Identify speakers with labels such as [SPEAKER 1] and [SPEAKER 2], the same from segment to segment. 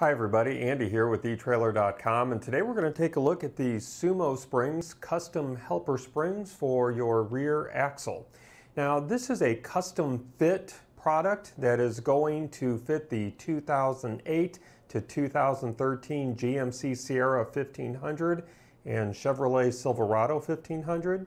[SPEAKER 1] Hi everybody, Andy here with eTrailer.com and today we're going to take a look at the SumoSprings custom helper springs for your rear axle. Now this is a custom fit product that is going to fit the 2008 to 2013 GMC Sierra 1500 and Chevrolet Silverado 1500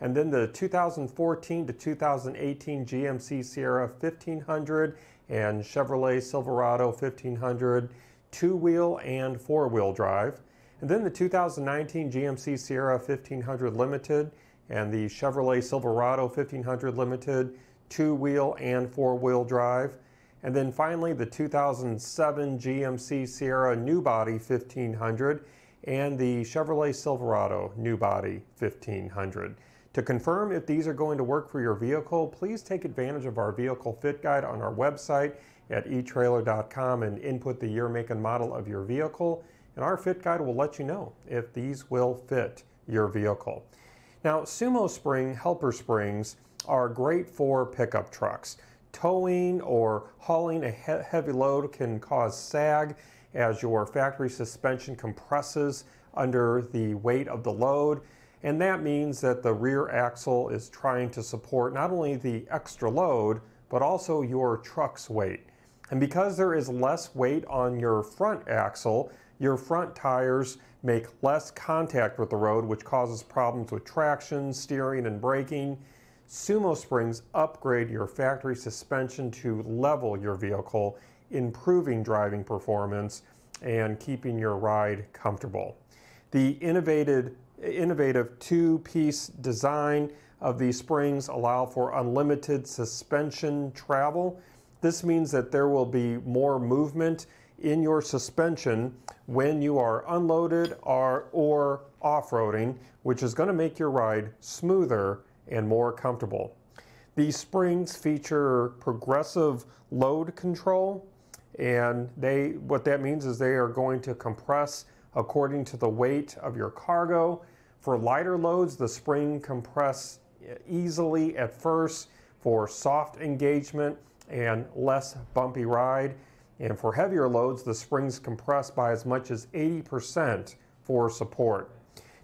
[SPEAKER 1] and then the 2014 to 2018 GMC Sierra 1500 and Chevrolet Silverado 1500 two-wheel and four-wheel drive. And then the 2019 GMC Sierra 1500 Limited and the Chevrolet Silverado 1500 Limited two-wheel and four-wheel drive. And then finally the 2007 GMC Sierra New Body 1500 and the Chevrolet Silverado New Body 1500. To confirm if these are going to work for your vehicle, please take advantage of our vehicle fit guide on our website at etrailer.com and input the year, make, and model of your vehicle. And our fit guide will let you know if these will fit your vehicle. Now, SumoSpring helper springs are great for pickup trucks. Towing or hauling a he heavy load can cause sag as your factory suspension compresses under the weight of the load. And that means that the rear axle is trying to support not only the extra load, but also your truck's weight. And because there is less weight on your front axle, your front tires make less contact with the road, which causes problems with traction, steering, and braking. SumoSprings upgrade your factory suspension to level your vehicle, improving driving performance and keeping your ride comfortable. The innovative innovative two-piece design of these springs allow for unlimited suspension travel. This means that there will be more movement in your suspension when you are unloaded or, or off-roading, which is going to make your ride smoother and more comfortable. These springs feature progressive load control, and they what that means is they are going to compress according to the weight of your cargo. For lighter loads, the spring compress easily at first for soft engagement and less bumpy ride. And for heavier loads, the springs compress by as much as 80% for support.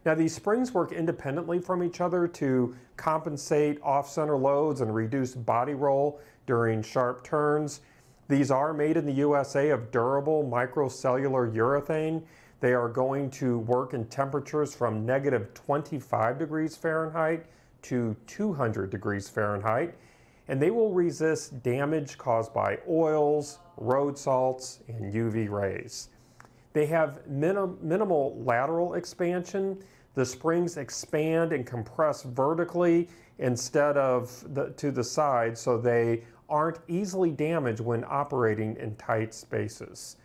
[SPEAKER 1] Now these springs work independently from each other to compensate off-center loads and reduce body roll during sharp turns. These are made in the USA of durable microcellular urethane. They are going to work in temperatures from negative 25 degrees Fahrenheit to 200 degrees Fahrenheit, and they will resist damage caused by oils, road salts, and UV rays. They have minim minimal lateral expansion. The springs expand and compress vertically instead of the, to the side so they aren't easily damaged when operating in tight spaces.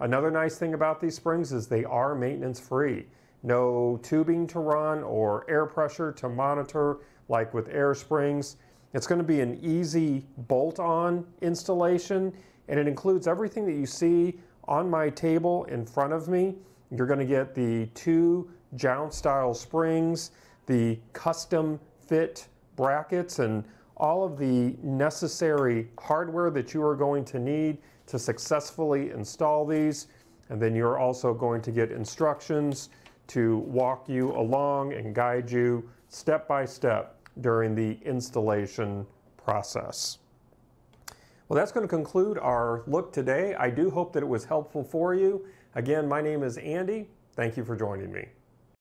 [SPEAKER 1] Another nice thing about these springs is they are maintenance free. No tubing to run or air pressure to monitor like with air springs. It's going to be an easy bolt-on installation and it includes everything that you see on my table in front of me. You're going to get the two jounce style springs, the custom fit brackets and all of the necessary hardware that you are going to need to successfully install these. And then you're also going to get instructions to walk you along and guide you step by step during the installation process. Well, that's going to conclude our look today. I do hope that it was helpful for you. Again, my name is Andy. Thank you for joining me.